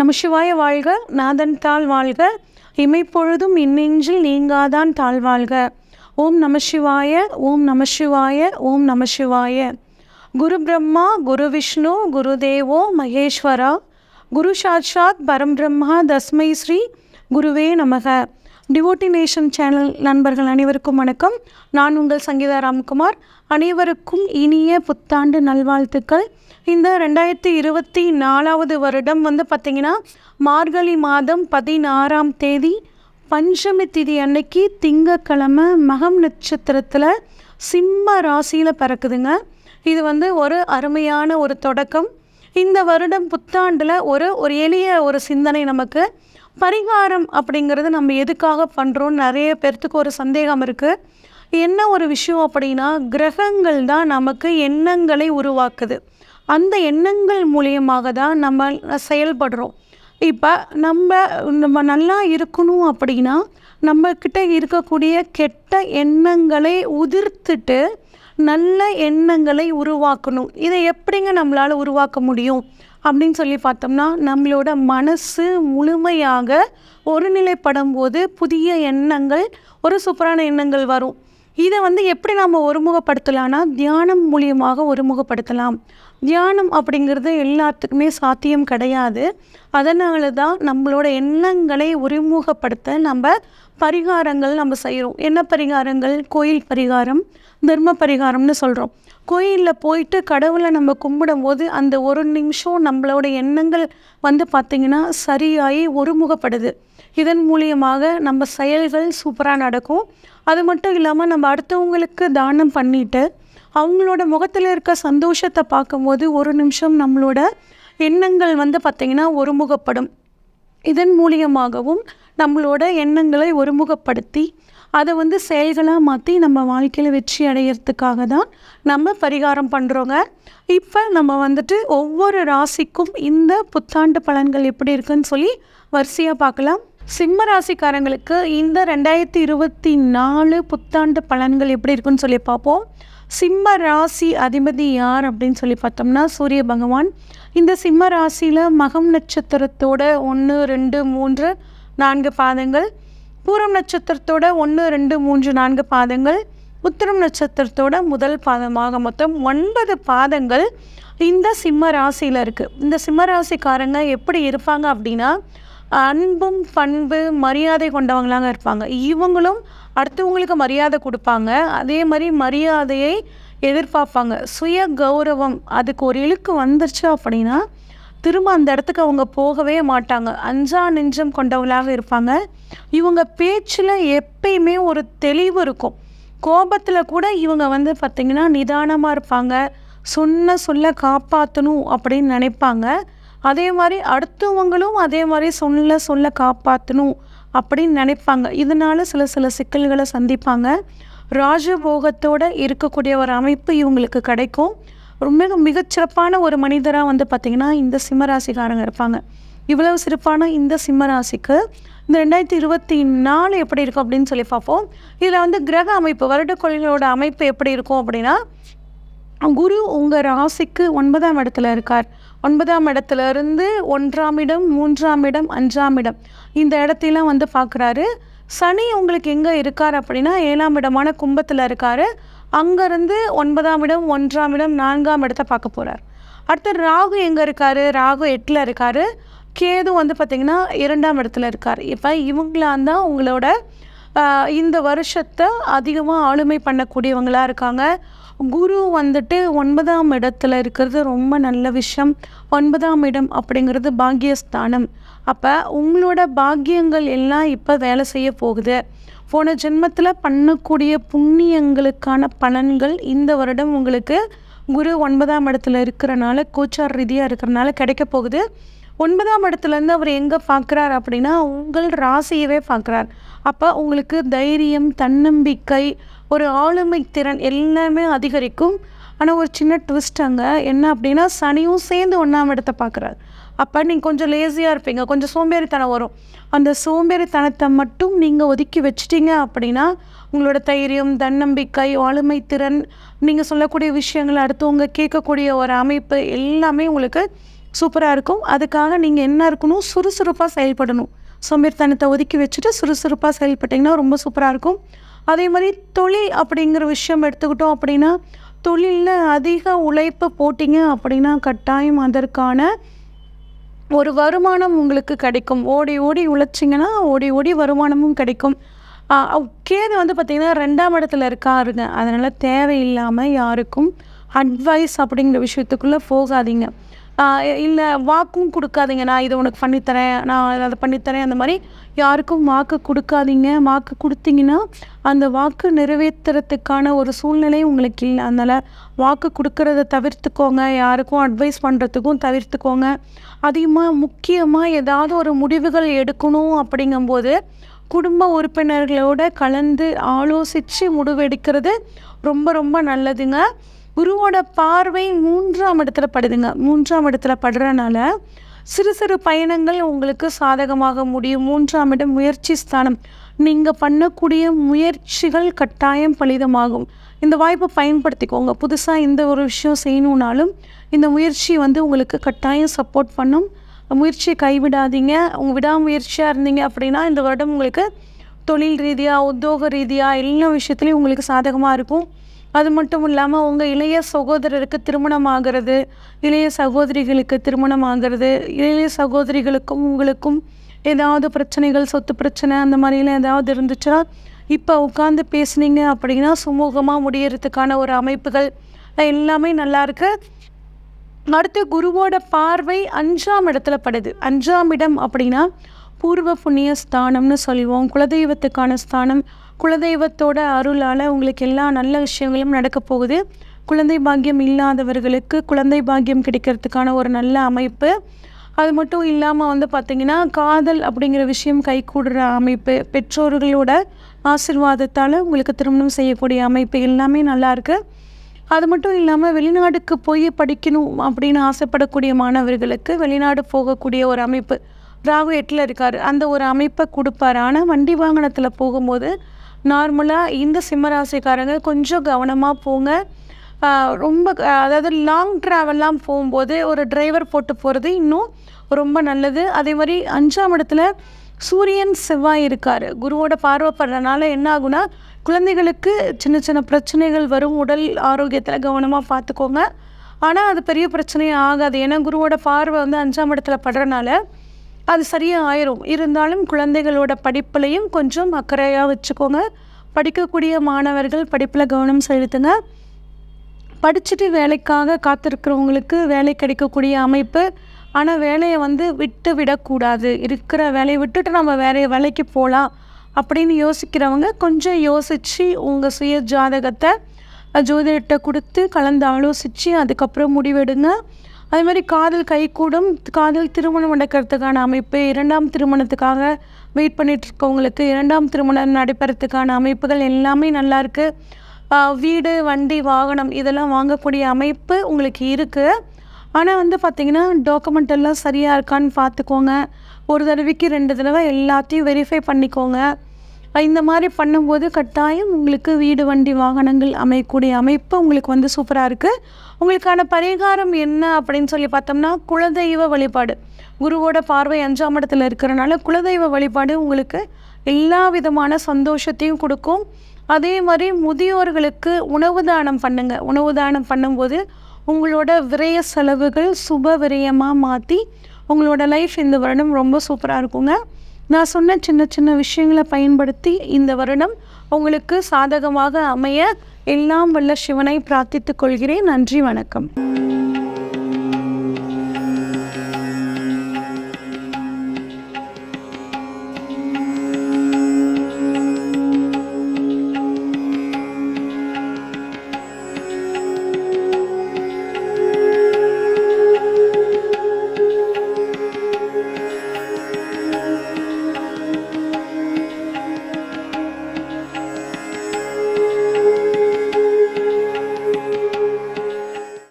நம சிவாய வாழ்க நாதன் தாள் வாழ்க இமைப்பொழுதும் இன்னெஞ்சில் நீங்காதான் தாழ் வாழ்க. ஓம் நம சிவாய ஓம் நம சிவாய ஓம் நம சிவாய. குரு பிரம்மா குரு விஷ்ணு குரு தேவோ மகேஸ்வரா. குரு சாட்சாத் பரம் பிரம்மா தஸ்மை ஸ்ரீ குருவே நமக. டிவோட்டினேஷன் சேனல் நண்பர்கள் அனைவருக்கும் வணக்கம். நான் உங்கள் சங்கீதா ராம்குமார். அனைவருக்கும் இனிய புத்தாண்டு நல்வாழ்த்துக்கள். இந்த ரெண்டாயிரத்தி இருபத்தி நாலாவது வருடம் வந்து பார்த்திங்கன்னா மார்கழி மாதம் பதினாறாம் தேதி பஞ்சமி திதி அன்னைக்கு திங்கக்கிழமை மகம் நட்சத்திரத்தில் சிம்ம ராசியில் பிறக்குதுங்க. இது வந்து ஒரு அருமையான ஒரு தொடக்கம். இந்த வருடம் புத்தாண்டில் ஒரு ஒரு எளிய ஒரு சிந்தனை நமக்கு. பரிகாரம் அப்படிங்கிறது நம்ம எதுக்காக பண்ணுறோம் நிறைய பேர்த்துக்கு ஒரு சந்தேகம் இருக்குது என்ன ஒரு விஷயம் அப்படின்னா கிரகங்கள் தான் நமக்கு எண்ணங்களை உருவாக்குது. அந்த எண்ணங்கள் மூலியமாக தான் நம்ம செயல்படுறோம். இப்போ நம்ம நம்ம நல்லா இருக்கணும் அப்படின்னா நம்மக்கிட்ட இருக்கக்கூடிய கெட்ட எண்ணங்களை உதிர்த்துட்டு நல்ல எண்ணங்களை உருவாக்கணும். இதை எப்படிங்க நம்மளால் உருவாக்க முடியும்? அப்படின்னு சொல்லி பார்த்தோம்னா நம்மளோட மனசு முழுமையாக ஒருநிலைப்படும் போது புதிய எண்ணங்கள் ஒரு சூப்பரான எண்ணங்கள் வரும். இதை வந்து எப்படி நம்ம ஒருமுகப்படுத்தலாம்னா தியானம் மூலியமாக ஒருமுகப்படுத்தலாம். தியானம் அப்படிங்கிறது எல்லாத்துக்குமே சாத்தியம் கிடையாது. அதனால தான் நம்மளோட எண்ணங்களை ஒருமுகப்படுத்த நம்ம பரிகாரங்கள் நம்ம செய்கிறோம் என்ன பரிகாரங்கள்? கோயில் பரிகாரம் தர்ம பரிகாரம்னு சொல்கிறோம் கோயிலில் போயிட்டு கடவுளை நம்ம கும்பிடும்போது அந்த ஒரு நிமிஷம் நம்மளோட எண்ணங்கள் வந்து பார்த்திங்கன்னா சரியாகி ஒருமுகப்படுது இதன் மூலியமாக நம்ம செயல்கள் சூப்பராக நடக்கும். அது மட்டும் இல்லாமல் நம்ம அடுத்தவங்களுக்கு தானம் பண்ணிவிட்டு அவங்களோட முகத்தில் இருக்க சந்தோஷத்தை பார்க்கும்போது ஒரு நிமிஷம் நம்மளோட எண்ணங்கள் வந்து பார்த்திங்கன்னா ஒருமுகப்படும். இதன் மூலியமாகவும் நம்மளோட எண்ணங்களை ஒருமுகப்படுத்தி அதை வந்து செயல்களாக மாற்றி நம்ம வாழ்க்கையில் வெற்றி அடையிறதுக்காக தான் நம்ம பரிகாரம் பண்ணுறோங்க இப்போ நம்ம வந்துட்டு ஒவ்வொரு ராசிக்கும் இந்த புத்தாண்டு பலன்கள் எப்படி இருக்குன்னு சொல்லி வரிசையாக பார்க்கலாம். சிம்ம ராசிக்காரங்களுக்கு இந்த ரெண்டாயிரத்தி இருபத்தி நாலு புத்தாண்டு பலன்கள் எப்படி இருக்குன்னு சொல்லி பார்ப்போம். சிம்ம ராசி அதிபதி யார் அப்படின்னு சொல்லி பார்த்தோம்னா சூரிய பகவான். இந்த சிம்ம ராசியில் மகம் நட்சத்திரத்தோட ஒன்று ரெண்டு மூன்று நான்கு பாதங்கள். பூரம் நட்சத்திரத்தோட ஒன்று ரெண்டு மூன்று நான்கு பாதங்கள். உத்திரம் நட்சத்திரத்தோட முதல் பாதமாக மொத்தம் ஒன்பது பாதங்கள் இந்த சிம்ம ராசியில் இருக்குது இந்த சிம்ம ராசிக்காரங்க எப்படி இருப்பாங்க அப்படின்னா அன்பும் பண்பு மரியாதை கொண்டவங்களாங்க இருப்பாங்க. இவங்களும் அடுத்தவங்களுக்கு மரியாதை கொடுப்பாங்க. அதே மாதிரி மரியாதையை எதிர்பார்ப்பாங்க. சுய கௌரவம் அதுக்கு ஒரு இழுக்கு வந்துருச்சு அப்படின்னா திரும்ப அந்த இடத்துக்கு அவங்க போகவே மாட்டாங்க. அஞ்சா நெஞ்சம் கொண்டவங்களாக இருப்பாங்க. இவங்க பேச்சில் எப்பயுமே ஒரு தெளிவு இருக்கும். கோபத்தில் கூட இவங்க வந்து பார்த்திங்கன்னா நிதானமாக இருப்பாங்க. சொன்ன சொல்ல காப்பாற்றணும் அப்படின்னு நினைப்பாங்க. அதே மாதிரி அடுத்தவங்களும் அதே மாதிரி சொல்ல சொல்ல காப்பாற்றணும் அப்படின்னு நினைப்பாங்க. இதனால சில சில சிக்கல்களை சந்திப்பாங்க. ராஜபோகத்தோடு இருக்கக்கூடிய ஒரு அமைப்பு இவங்களுக்கு கிடைக்கும். ரொம்ப மிகச்சிறப்பான ஒரு மனிதராக வந்து பார்த்திங்கன்னா இந்த சிம்மராசிக்காரங்க இருப்பாங்க. இவ்வளவு சிறப்பான இந்த சிம்மராசிக்கு இந்த ரெண்டாயிரத்தி இருபத்தி நாலு எப்படி இருக்கும் அப்படின்னு சொல்லி பார்ப்போம். இதில் வந்து கிரக அமைப்பு வருட கொள்கையோட அமைப்பு எப்படி இருக்கும் அப்படின்னா குரு உங்கள் ராசிக்கு ஒன்பதாம் இடத்துல இருக்கார். ஒன்பதாம் இடத்துல இருந்து ஒன்றாம் இடம் மூன்றாம் இடம் அஞ்சாம் இடம். இந்த இடத்தையெல்லாம் வந்து பார்க்குறாரு. சனி உங்களுக்கு எங்கே இருக்கார் அப்படின்னா ஏழாம் இடமான கும்பத்தில் இருக்கார். அங்கேருந்து ஒன்பதாம் இடம் ஒன்றாம் இடம் நான்காம் இடத்த பார்க்க போகிறார் அடுத்து ராகு எங்கே இருக்கார்? ராகு எட்டில் இருக்கார். கேது வந்து பார்த்திங்கன்னா இரண்டாம் இடத்துல இருக்கார். இப்போ இவங்களாம் தான் உங்களோட இந்த வருஷத்தை அதிகமாக ஆளுமை பண்ணக்கூடியவங்களாக இருக்காங்க. குரு வந்துட்டு ஒன்பதாம் இடத்துல இருக்கிறது ரொம்ப நல்ல விஷயம். ஒன்பதாம் இடம் அப்படிங்கிறது பாக்கியஸ்தானம் அப்போ உங்களோட பாக்கியங்கள் எல்லாம் இப்போ வேலை செய்ய போகுது. போன ஜென்மத்தில் பண்ணக்கூடிய புண்ணியங்களுக்கான பலன்கள் இந்த வருடம் உங்களுக்கு குரு ஒன்பதாம் இடத்துல இருக்கிறனால கோச்சார் ரீதியாக இருக்கிறனால கிடைக்க போகுது. ஒன்பதாம் இடத்துலேருந்து அவர் எங்கே பார்க்குறார் அப்படின்னா உங்கள் ராசியவே பார்க்குறார் அப்போ உங்களுக்கு தைரியம் தன்னம்பிக்கை ஒரு ஆளுமை திறன் எல்லாமே அதிகரிக்கும். ஆனால் ஒரு சின்ன ட்விஸ்ட் அங்கே என்ன அப்படின்னா சனியும் சேர்ந்து ஒன்றாம் இடத்த பார்க்குறாரு அப்போ நீங்கள் கொஞ்சம் லேசியாக இருப்பீங்க கொஞ்சம் சோம்பேறித்தனம் வரும். அந்த சோம்பேறித்தனத்தை மட்டும் நீங்கள் ஒதுக்கி வச்சிட்டிங்க அப்படின்னா உங்களோட தைரியம் தன்னம்பிக்கை ஆளுமை திறன் நீங்கள் சொல்லக்கூடிய விஷயங்கள் அடுத்தவங்க கேட்கக்கூடிய ஒரு அமைப்பு எல்லாமே உங்களுக்கு சூப்பராக இருக்கும். அதுக்காக நீங்கள் என்ன இருக்கணும்? சுறுசுறுப்பாக செயல்படணும். சோம்பேறித்தனத்தை ஒதுக்கி வச்சுட்டு சுறுசுறுப்பாக செயல்பட்டிங்கன்னா ரொம்ப சூப்பராக இருக்கும். அதே மாதிரி தொழில் அப்படிங்கிற விஷயம் எடுத்துக்கிட்டோம் அப்படின்னா தொழிலில் அதிக உழைப்பு போட்டிங்க அப்படின்னா கட்டாயம் அதற்கான ஒரு வருமானம் உங்களுக்கு கிடைக்கும். ஓடி ஓடி உழைச்சிங்கன்னா ஓடி ஓடி வருமானமும் கிடைக்கும். கேது வந்து பார்த்திங்கன்னா ரெண்டாம் இடத்துல இருக்காருங்க. அதனால் தேவையில்லாமல் யாருக்கும் அட்வைஸ் அப்படிங்கிற விஷயத்துக்குள்ளே போகாதீங்க. இல்லை வாக்கும் கொடுக்காதீங்க. நான் இதை உனக்கு பண்ணித்தரேன். நான் அதை பண்ணித்தரேன். அந்த மாதிரி யாருக்கும் வாக்கு கொடுக்காதீங்க. வாக்கு கொடுத்தீங்கன்னா அந்த வாக்கு நிறைவேற்றுறதுக்கான ஒரு சூழ்நிலை உங்களுக்கு இல்லை. அதனால் வாக்கு கொடுக்கறத தவிர்த்துக்கோங்க. யாருக்கும் அட்வைஸ் பண்ணுறதுக்கும் தவிர்த்துக்கோங்க. அதிகமாக முக்கியமாக ஏதாவது ஒரு முடிவுகள் எடுக்கணும் அப்படிங்கும்போது குடும்ப உறுப்பினர்களோட கலந்து ஆலோசித்து முடிவெடுக்கிறது ரொம்ப ரொம்ப நல்லதுங்க. குருவோட பார்வை மூன்றாம் இடத்துல படுதுங்க. மூன்றாம் இடத்துல படுறனால சிறு சிறு பயணங்கள் உங்களுக்கு சாதகமாக முடியும். மூன்றாம் இடம் முயற்சி ஸ்தானம். நீங்கள் பண்ணக்கூடிய முயற்சிகள் கட்டாயம் பலிதமாகும். இந்த வாய்ப்பை பயன்படுத்திக்கோங்க. புதுசாக எந்த ஒரு விஷயம் செய்யணுன்னாலும் இந்த முயற்சி வந்து உங்களுக்கு கட்டாயம் சப்போர்ட் பண்ணும். முயற்சியை கைவிடாதீங்க. உங்கள் விடாமுயற்சியாக இருந்தீங்க அப்படின்னா இந்த வருடம் உங்களுக்கு தொழில் ரீதியாக உத்தியோக ரீதியாக எல்லா விஷயத்துலையும் உங்களுக்கு சாதகமாக இருக்கும். அது மட்டும் இல்லாமல் உங்கள் இளைய சகோதரருக்கு திருமணம் ஆகிறது இளைய சகோதரிகளுக்கு திருமணம் ஆகிறது இளைய சகோதரிகளுக்கும் உங்களுக்கும் ஏதாவது பிரச்சனைகள் சொத்து பிரச்சனை அந்த மாதிரிலாம் ஏதாவது இருந்துச்சுன்னா இப்போ உட்காந்து பேசுனீங்க அப்படின்னா சுமூகமாக முடியறதுக்கான ஒரு அமைப்புகள் எல்லாமே நல்லா இருக்கு. அடுத்து குருவோட பார்வை அஞ்சாம் இடத்துல படுது. அஞ்சாம் இடம் அப்படின்னா பூர்வ புண்ணிய ஸ்தானம்னு சொல்லுவோம். குலதெய்வத்துக்கான ஸ்தானம். குலதெய்வத்தோட அருளால் உங்களுக்கு எல்லா நல்ல விஷயங்களும் நடக்க போகுது. குழந்தை பாக்கியம் இல்லாதவர்களுக்கு குழந்தை பாக்கியம் கிடைக்கிறதுக்கான ஒரு நல்ல அமைப்பு. அது மட்டும் இல்லாமல் வந்து பார்த்திங்கன்னா காதல் அப்படிங்கிற விஷயம் கைகூடுற அமைப்பு. பெற்றோர்களோட ஆசிர்வாதத்தால் உங்களுக்கு திருமணம் செய்யக்கூடிய அமைப்பு எல்லாமே நல்லாயிருக்கு அது மட்டும் இல்லாமல் வெளிநாடுக்கு போய் படிக்கணும் அப்படின்னு ஆசைப்படக்கூடிய மாணவர்களுக்கு வெளிநாடு போகக்கூடிய ஒரு அமைப்பு. ராகு எட்டில் இருக்கார். அந்த ஒரு அமைப்பை கொடுப்பார். ஆனால் வண்டி வாகனத்தில் போகும்போது நார்மலாக இந்த சிம்மராசிக்காரங்க கொஞ்சம் கவனமாக போங்க. ரொம்ப அதாவது லாங் ட்ராவல்லாம் போகும்போது ஒரு டிரைவர் போட்டு போகிறது இன்னும் ரொம்ப நல்லது. அதே மாதிரி அஞ்சாம் இடத்துல சூரியன் செவ்வாய் இருக்கார். குருவோட பார்வைப்படுறதுனால என்ன ஆகுனா குழந்தைகளுக்கு சின்ன சின்ன பிரச்சனைகள் வரும். உடல் ஆரோக்கியத்தில் கவனமாக பார்த்துக்கோங்க ஆனால் அது பெரிய பிரச்சனையே ஆகாது. ஏன்னா குருவோட பார்வை வந்து அஞ்சாம் இடத்துல படுறனால அது சரியாக ஆயிரும் இருந்தாலும் குழந்தைகளோட படிப்புலையும் கொஞ்சம் அக்கறையாக வச்சுக்கோங்க. படிக்கக்கூடிய மாணவர்கள் படிப்பில் கவனம் செலுத்துங்க. படிச்சுட்டு வேலைக்காக காத்திருக்கிறவங்களுக்கு வேலை கிடைக்கக்கூடிய அமைப்பு. ஆனால் வேலையை வந்து விட்டு விடக்கூடாது. இருக்கிற வேலையை விட்டுட்டு நம்ம வேற வேலைக்கு போகலாம் அப்படின்னு யோசிக்கிறவங்க கொஞ்சம் யோசித்து உங்கள் சுய ஜாதகத்தை ஜோதிடத்தை கொடுத்து கலந்து ஆலோசித்து அதுக்கப்புறம் முடிவெடுங்க. அதே மாதிரி காதல் கைகூடும் காதல் திருமணம் நடக்கிறதுக்கான அமைப்பு இரண்டாம் திருமணத்துக்காக வெயிட் பண்ணிட்டு இருக்கவங்களுக்கு இரண்டாம் திருமணம் நடைபெறத்துக்கான அமைப்புகள் எல்லாமே நல்லா இருக்குது வீடு வண்டி வாகனம் இதெல்லாம் வாங்கக்கூடிய அமைப்பு உங்களுக்கு இருக்குது ஆனால் வந்து பார்த்திங்கன்னா டாக்குமெண்ட் எல்லாம் சரியாக இருக்கான்னு பார்த்துக்கோங்க ஒரு தடவைக்கு ரெண்டு தடவை எல்லாத்தையும் வெரிஃபை பண்ணிக்கோங்க. இந்த மாதிரி பண்ணும்போது கட்டாயம் உங்களுக்கு வீடு வண்டி வாகனங்கள் அமையக்கூடிய அமைப்பு உங்களுக்கு வந்து சூப்பராக இருக்குது உங்களுக்கான பரிகாரம் என்ன அப்படின்னு சொல்லி பார்த்தோம்னா குலதெய்வ வழிபாடு. குருவோட பார்வை அஞ்சாம் இடத்துல இருக்கிறனால குலதெய்வ வழிபாடு உங்களுக்கு எல்லா விதமான சந்தோஷத்தையும் கொடுக்கும். அதே மாதிரி முதியோர்களுக்கு உணவு தானம் பண்ணுங்க. உணவு தானம் பண்ணும்போது உங்களோட விரய செலவுகள் சுப விரயமாக மாற்றி உங்களோட லைஃப் இந்த வருடம் ரொம்ப சூப்பராக இருக்குங்க. நான் சொன்ன சின்ன சின்ன விஷயங்களை பயன்படுத்தி இந்த வருடம் உங்களுக்கு சாதகமாக அமைய எல்லாம் வல்ல சிவனை பிரார்த்தித்துக் கொள்கிறேன். நன்றி வணக்கம்.